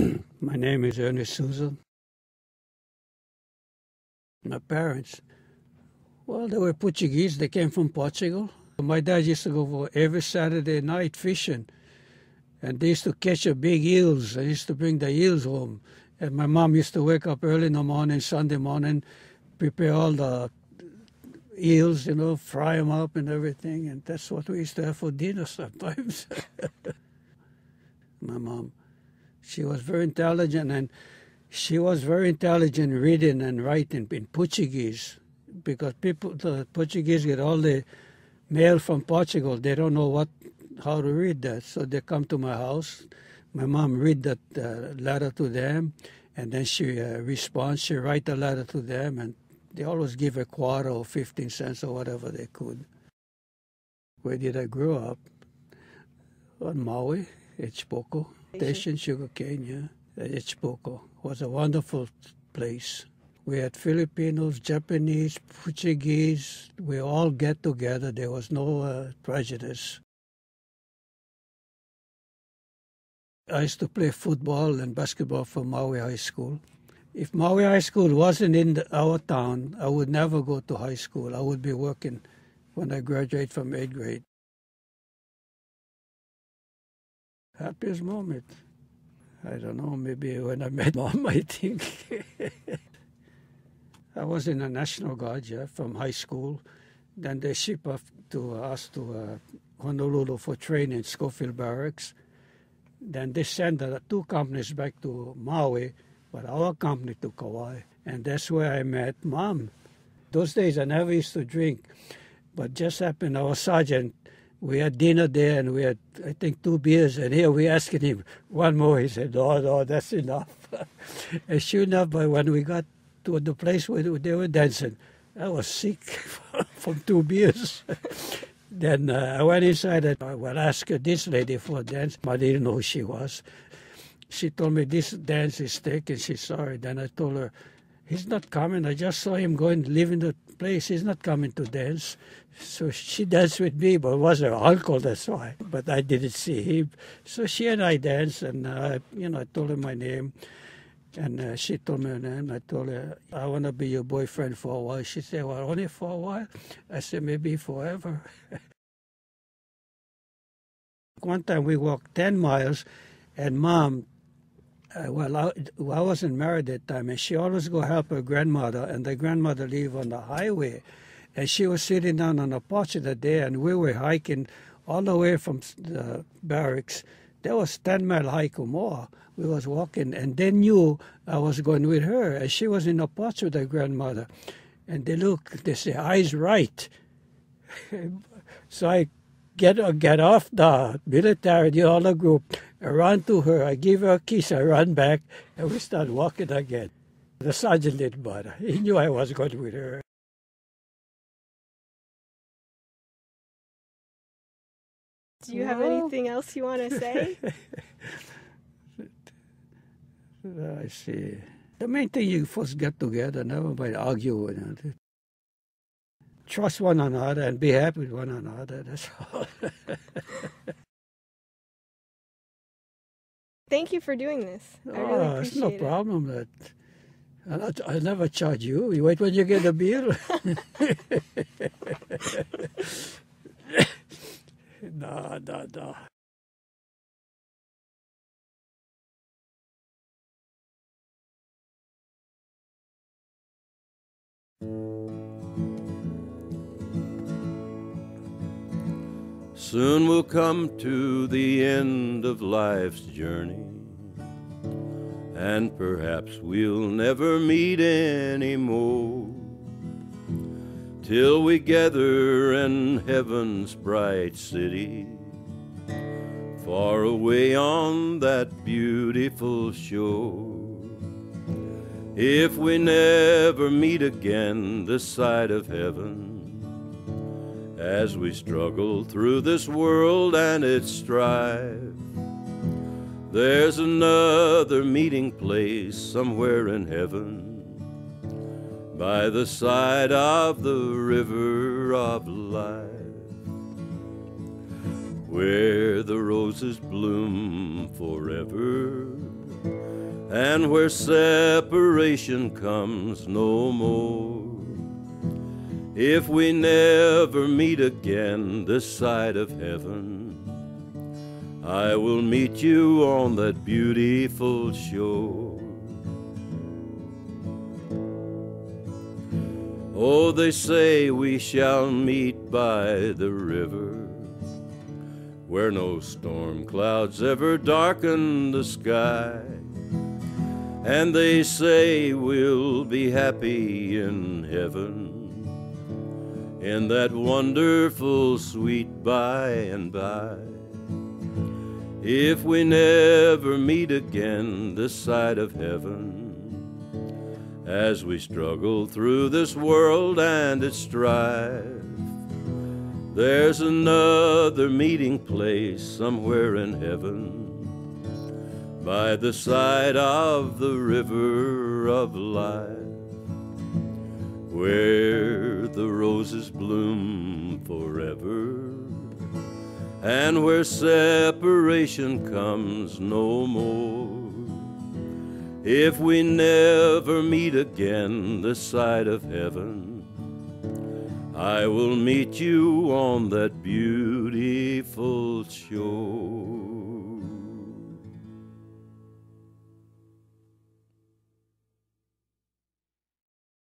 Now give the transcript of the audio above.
My name is Ernest Souza. My parents, well, they were Portuguese. They came from Portugal. My dad used to go every Saturday night fishing, and they used to catch a big eels. They used to bring the eels home, and my mom used to wake up early in the morning, Sunday morning, prepare all the eels, you know, fry them up and everything, and that's what we used to have for dinner sometimes. my mom, she was very intelligent, and she was very intelligent reading and writing in Portuguese, because people, the Portuguese get all the mail from Portugal. They don't know what how to read that, so they come to my house. My mom read that uh, letter to them, and then she uh, responds. She write a letter to them, and they always give a quarter or 15 cents or whatever they could. Where did I grow up? On Maui, H-Poko. Station sugarcane, yeah. H-Poko was a wonderful place. We had Filipinos, Japanese, Portuguese. We all get together. There was no uh, prejudice. I used to play football and basketball for Maui High School. If Maui High School wasn't in the, our town, I would never go to high school. I would be working when I graduate from eighth grade. Happiest moment. I don't know, maybe when I met mom, I think. I was in the National Guard, yeah, from high school. Then they ship us to us to uh, Honolulu for training, Schofield Barracks. Then they send the two companies back to Maui, but our company to Kauai. And that's where I met mom. Those days I never used to drink, but just happened our sergeant, we had dinner there and we had, I think, two beers. And here we asking him one more. He said, no, no, that's enough. and sure enough, by when we got to the place where they were dancing, I was sick from two beers. Then uh, I went inside and I will ask this lady for a dance. But I didn't know who she was. She told me this dance is taken. She's sorry. Then I told her, he's not coming. I just saw him going leaving the place. He's not coming to dance. So she danced with me, but it was her uncle, that's why. But I didn't see him. So she and I danced, and uh, you know, I told her my name. And uh, she told me her name. I told her, I want to be your boyfriend for a while. She said, Well, only for a while? I said, Maybe forever. One time we walked 10 miles, and mom, uh, well, I, I wasn't married that time, and she always go help her grandmother, and the grandmother live on the highway. And she was sitting down on a porch of the day, and we were hiking all the way from the barracks. There was 10 mile hike or more we was walking, and they knew I was going with her, and she was in the porch with her grandmother. And they look, they say, eyes right. so I get get off the military, the other group, I run to her, I give her a kiss, I run back, and we start walking again. The sergeant didn't bother. He knew I was going with her. Do you have anything else you want to say? I see. The main thing you first get together, never mind argue with it. Trust one another and be happy with one another. That's all. Thank you for doing this. I oh, ah, appreciate it's no it. problem. That I, I never charge you. You wait when you get a bill. no, no, no. Soon we'll come to the end of life's journey, and perhaps we'll never meet anymore. Till we gather in heaven's bright city, far away on that beautiful shore. If we never meet again this side of heaven, as we struggle through this world and its strife. There's another meeting place somewhere in heaven by the side of the river of life where the roses bloom forever and where separation comes no more. If we never meet again this side of heaven, I will meet you on that beautiful shore. Oh, they say we shall meet by the river, where no storm clouds ever darken the sky. And they say we'll be happy in heaven, in that wonderful sweet by and by. If we never meet again this side of heaven, as we struggle through this world and its strife. There's another meeting place somewhere in heaven by the side of the river of life where the roses bloom forever and where separation comes no more. If we never meet again this side of heaven, I will meet you on that beautiful shore.